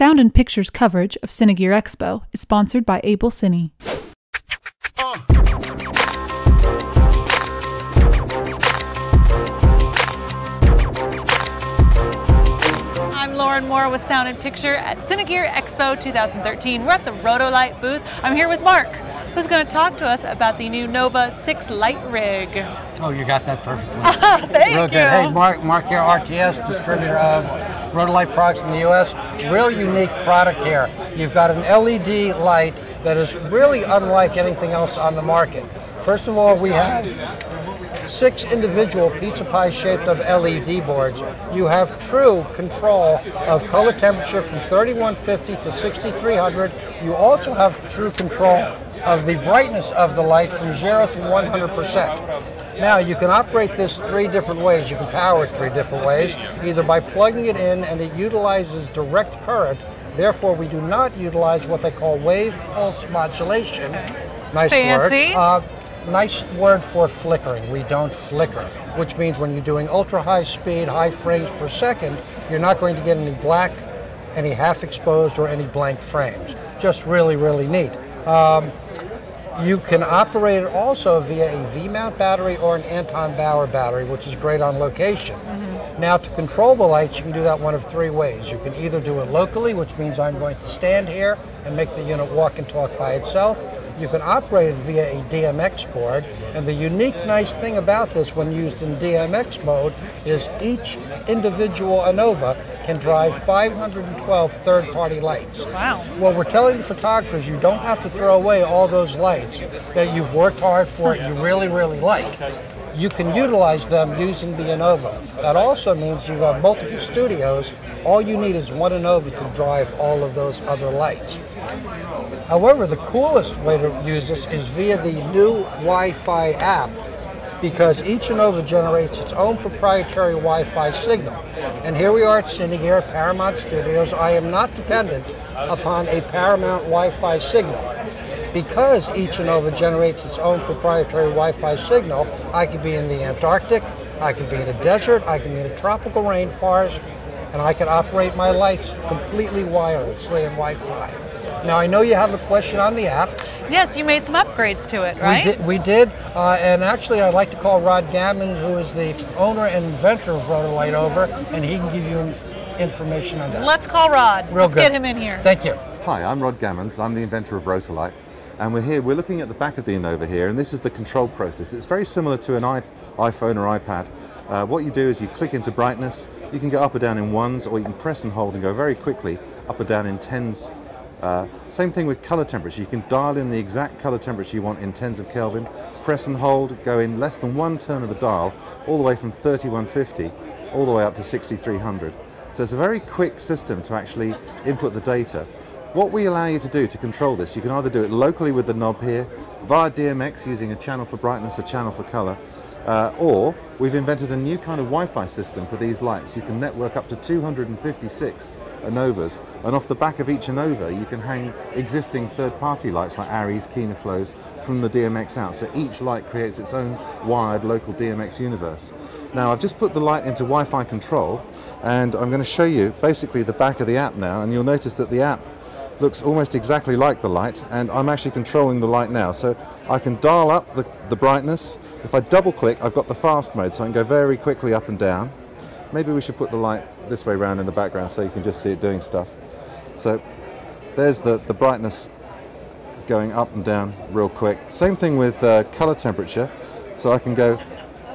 Sound and Pictures coverage of Cinegear Expo is sponsored by AbelCine. I'm Lauren Moore with Sound and Picture at Cinegear Expo 2013. We're at the Rotolight booth. I'm here with Mark, who's going to talk to us about the new Nova 6 light rig. Oh, you got that perfectly. Thank Real you. good. Hey, Mark, Mark here, RTS, distributor of Rotolight products in the U.S. Real unique product here. You've got an LED light that is really unlike anything else on the market. First of all, we have six individual pizza pie shaped of LED boards. You have true control of color temperature from 3150 to 6300. You also have true control of the brightness of the light from 0 to 100%. Now you can operate this three different ways. You can power it three different ways, either by plugging it in and it utilizes direct current. Therefore, we do not utilize what they call wave pulse modulation. Nice Fancy. word. Uh, nice word for flickering. We don't flicker, which means when you're doing ultra high speed, high frames per second, you're not going to get any black, any half exposed, or any blank frames. Just really, really neat. Um, you can operate it also via a V-mount battery or an Anton Bauer battery, which is great on location. Mm-hmm. Now, to control the lights, you can do that one of three ways. You can either do it locally, which means I'm going to stand here and make the unit walk and talk by itself. You can operate it via a DMX board, and the unique nice thing about this when used in DMX mode is each individual ANOVA can drive 512 third-party lights. Wow. Well, we're telling the photographers you don't have to throw away all those lights that you've worked hard for and you really, really like. You can utilize them using the ANOVA. That also means you have multiple studios. All you need is one ANOVA to drive all of those other lights. However, the coolest way to use this is via the new Wi-Fi app because each ANOVA generates its own proprietary Wi-Fi signal. And here we are at Cinegear, Paramount Studios. I am not dependent upon a Paramount Wi-Fi signal. Because each ANOVA generates its own proprietary Wi-Fi signal, I could be in the Antarctic, I could be in a desert, I could be in a tropical rainforest, and I could operate my lights completely wirelessly and Wi-Fi. Now I know you have a question on the app. Yes, you made some upgrades to it, right? We did, we did uh, and actually I'd like to call Rod Gammons, who is the owner and inventor of Rotolight over, and he can give you information on that. Let's call Rod. Real Let's good. get him in here. Thank you. Hi, I'm Rod Gammons. I'm the inventor of Rotolight. And we're here, we're looking at the back of the Anova here, and this is the control process. It's very similar to an I- iPhone or iPad. Uh, what you do is you click into brightness, you can go up or down in ones, or you can press and hold and go very quickly up or down in tens. Uh, same thing with color temperature. You can dial in the exact color temperature you want in tens of Kelvin, press and hold, go in less than one turn of the dial, all the way from 3150 all the way up to 6300. So it's a very quick system to actually input the data. What we allow you to do to control this, you can either do it locally with the knob here, via DMX using a channel for brightness, a channel for color, uh, or we've invented a new kind of Wi-Fi system for these lights. You can network up to 256 ANOVAs, and off the back of each ANOVA you can hang existing third-party lights like ARRIs, Kinoflows from the DMX out. So each light creates its own wired local DMX universe. Now I've just put the light into Wi-Fi control, and I'm going to show you basically the back of the app now, and you'll notice that the app looks almost exactly like the light and I'm actually controlling the light now. So I can dial up the, the brightness. If I double click I've got the fast mode so I can go very quickly up and down maybe we should put the light this way round in the background so you can just see it doing stuff so there's the, the brightness going up and down real quick same thing with uh, color temperature so I can go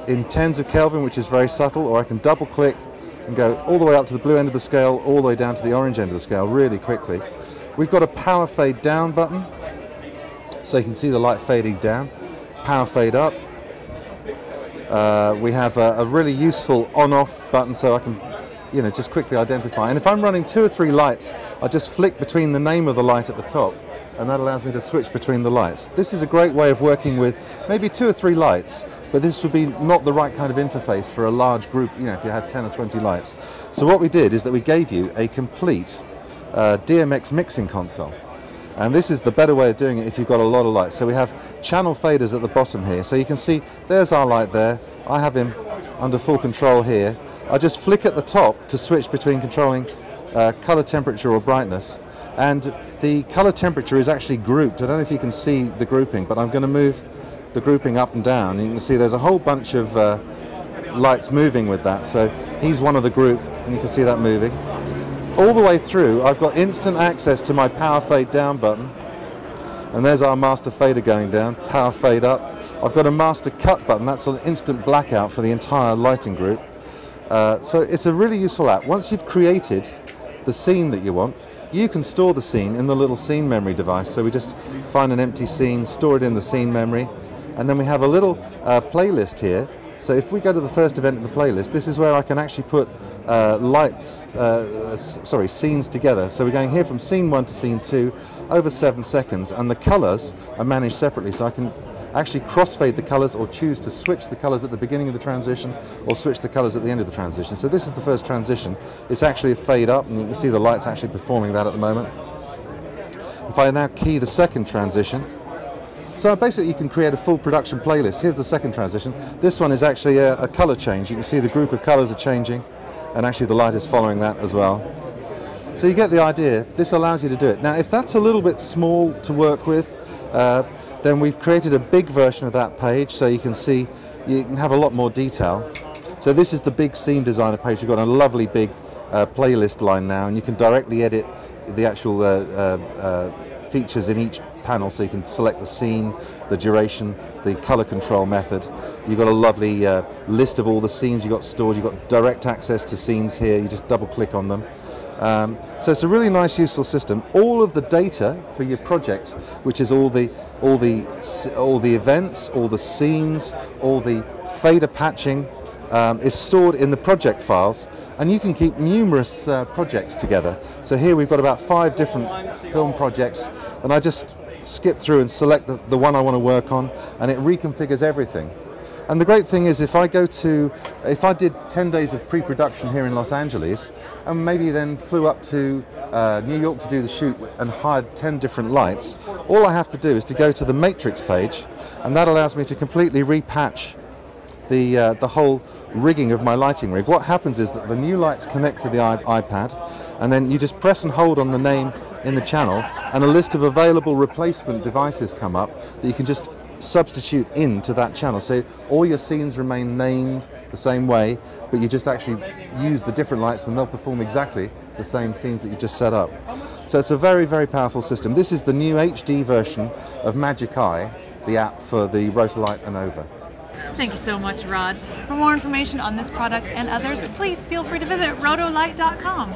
in tens of Kelvin which is very subtle or I can double click and go all the way up to the blue end of the scale all the way down to the orange end of the scale really quickly We've got a power fade down button, so you can see the light fading down. Power fade up. Uh, we have a, a really useful on-off button, so I can, you know, just quickly identify. And if I'm running two or three lights, I just flick between the name of the light at the top, and that allows me to switch between the lights. This is a great way of working with maybe two or three lights, but this would be not the right kind of interface for a large group, you know, if you had 10 or 20 lights. So what we did is that we gave you a complete uh, DMX mixing console. And this is the better way of doing it if you've got a lot of lights. So we have channel faders at the bottom here. So you can see there's our light there. I have him under full control here. I just flick at the top to switch between controlling uh, color temperature or brightness. And the color temperature is actually grouped. I don't know if you can see the grouping, but I'm going to move the grouping up and down. You can see there's a whole bunch of uh, lights moving with that. So he's one of the group, and you can see that moving. All the way through, I've got instant access to my power fade down button. And there's our master fader going down, power fade up. I've got a master cut button, that's an instant blackout for the entire lighting group. Uh, so it's a really useful app. Once you've created the scene that you want, you can store the scene in the little scene memory device. So we just find an empty scene, store it in the scene memory, and then we have a little uh, playlist here. So if we go to the first event in the playlist, this is where I can actually put uh, lights, uh, sorry, scenes together. So we're going here from scene one to scene two, over seven seconds, and the colors are managed separately. So I can actually crossfade the colors or choose to switch the colors at the beginning of the transition or switch the colors at the end of the transition. So this is the first transition. It's actually a fade up and you can see the lights actually performing that at the moment. If I now key the second transition, so basically you can create a full production playlist. Here's the second transition. This one is actually a, a color change. You can see the group of colors are changing and actually the light is following that as well. So you get the idea. This allows you to do it. Now if that's a little bit small to work with, uh, then we've created a big version of that page so you can see, you can have a lot more detail. So this is the big scene designer page. We've got a lovely big uh, playlist line now and you can directly edit the actual uh, uh, uh features in each panel so you can select the scene, the duration, the color control method. You've got a lovely uh, list of all the scenes you've got stored. You've got direct access to scenes here. You just double click on them. Um, so it's a really nice, useful system. All of the data for your project, which is all the all the all the events, all the scenes, all the fader patching, um, is stored in the project files, and you can keep numerous uh, projects together. So here we've got about five different film projects, and I just skip through and select the, the one I want to work on, and it reconfigures everything. And the great thing is if I go to, if I did 10 days of pre-production here in Los Angeles, and maybe then flew up to uh, New York to do the shoot and hired 10 different lights, all I have to do is to go to the matrix page, and that allows me to completely repatch the, uh, the whole rigging of my lighting rig. What happens is that the new lights connect to the iPad, and then you just press and hold on the name in the channel, and a list of available replacement devices come up that you can just substitute into that channel. So all your scenes remain named the same way, but you just actually use the different lights and they'll perform exactly the same scenes that you just set up. So it's a very, very powerful system. This is the new HD version of Magic Eye, the app for the Rotolight Anova. Thank you so much, Rod. For more information on this product and others, please feel free to visit rotolight.com.